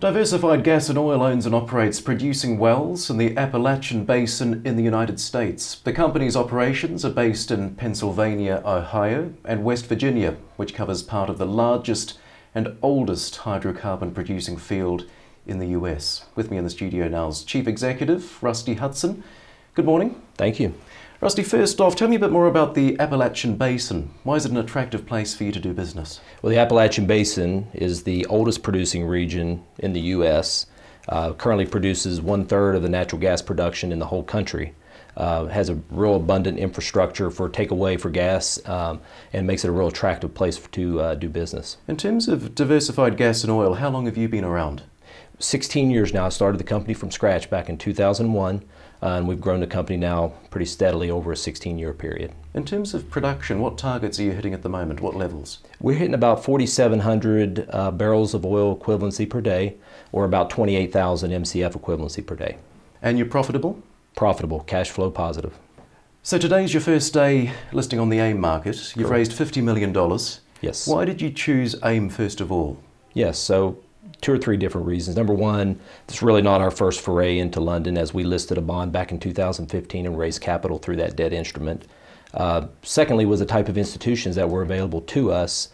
Diversified Gas and Oil owns and operates producing wells in the Appalachian Basin in the United States. The company's operations are based in Pennsylvania, Ohio, and West Virginia, which covers part of the largest and oldest hydrocarbon producing field in the US. With me in the studio now is Chief Executive Rusty Hutson. Good morning. Thank you. Rusty, first off, tell me a bit more about the Appalachian Basin. Why is it an attractive place for you to do business? Well, the Appalachian Basin is the oldest producing region in the U.S. Uh, currently produces one third of the natural gas production in the whole country. Uh, has a real abundant infrastructure for takeaway for gas um, and makes it a real attractive place to uh, do business. In terms of diversified gas and oil, how long have you been around? 16 years now. I started the company from scratch back in 2001. Uh, and we've grown the company now pretty steadily over a 16 year period. In terms of production, what targets are you hitting at the moment? What levels? We're hitting about 4,700 uh, barrels of oil equivalency per day, or about 28,000 MCF equivalency per day. And you're profitable? Profitable, cash flow positive. So today's your first day listing on the AIM market. You've Correct. raised $50 million. Yes. Why did you choose AIM first of all? Yes, so two or three different reasons. Number one, it's really not our first foray into London as we listed a bond back in 2015 and raised capital through that debt instrument. Uh, secondly, was the type of institutions that were available to us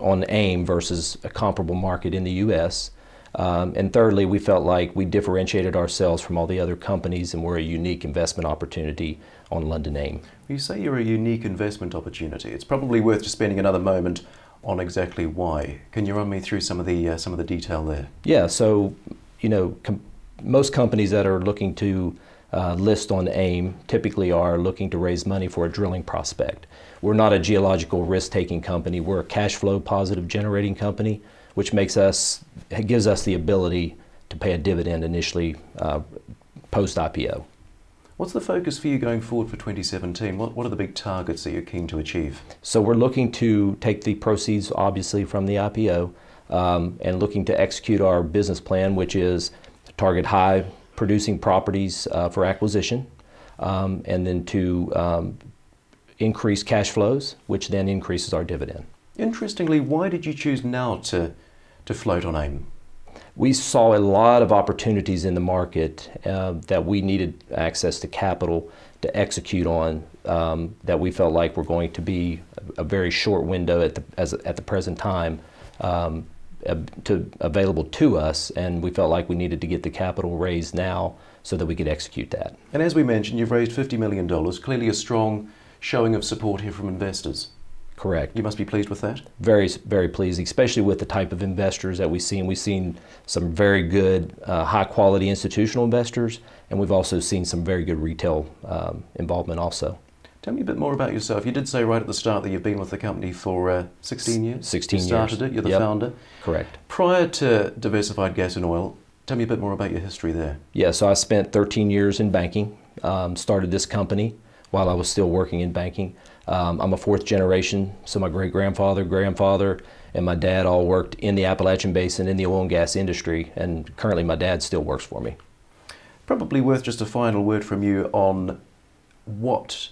on AIM versus a comparable market in the U.S. Um, and thirdly, we felt like we differentiated ourselves from all the other companies and were a unique investment opportunity on London AIM. You say you're a unique investment opportunity. It's probably worth just spending another moment on exactly why. Can you run me through some of the uh, some of the detail there? Yeah. So, you know, com most companies that are looking to uh, list on AIM typically are looking to raise money for a drilling prospect. We're not a geological risk-taking company. We're a cash flow positive generating company, which makes us gives us the ability to pay a dividend initially uh, post IPO. What's the focus for you going forward for 2017? What, what are the big targets that you're keen to achieve? So we're looking to take the proceeds, obviously, from the IPO um, and looking to execute our business plan, which is to target high producing properties uh, for acquisition, um, and then to um, increase cash flows, which then increases our dividend. Interestingly, why did you choose now to, to float on AIM? We saw a lot of opportunities in the market uh, that we needed access to capital to execute on um, that we felt like were going to be a, very short window at the, as, at the present time um, to, available to us and we felt like we needed to get the capital raised now so that we could execute that. And as we mentioned, you've raised $50 million, clearly a strong showing of support here from investors. Correct. You must be pleased with that? Very, very pleased, especially with the type of investors that we've seen. We've seen some very good, uh, high quality institutional investors, and we've also seen some very good retail um, involvement also. Tell me a bit more about yourself. You did say right at the start that you've been with the company for uh, 16 years? 16 you started years. it, you're the yep. founder. Correct. Prior to Diversified Gas and Oil, tell me a bit more about your history there. Yeah, so I spent 13 years in banking, um, started this company while I was still working in banking. Um, I'm a fourth generation, so my great grandfather, grandfather, and my dad all worked in the Appalachian Basin in the oil and gas industry, and currently my dad still works for me. Probably worth just a final word from you on what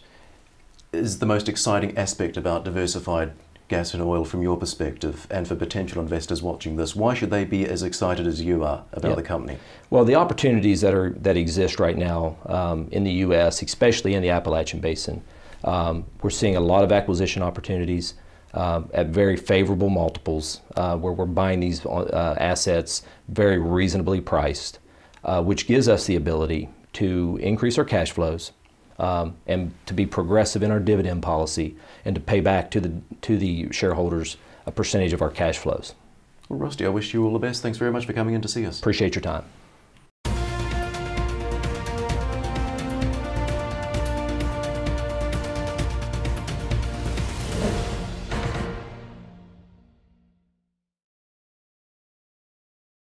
is the most exciting aspect about diversified gas and oil from your perspective and for potential investors watching this? Why should they be as excited as you are about yep. the company? Well, the opportunities that are that exist right now um, in the U.S., especially in the Appalachian Basin, um, we're seeing a lot of acquisition opportunities uh, at very favorable multiples uh, where we're buying these uh, assets very reasonably priced, uh, which gives us the ability to increase our cash flows um, and to be progressive in our dividend policy and to pay back to the, to the shareholders a percentage of our cash flows. Well, Rusty, I wish you all the best. Thanks very much for coming in to see us. Appreciate your time.